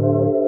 you.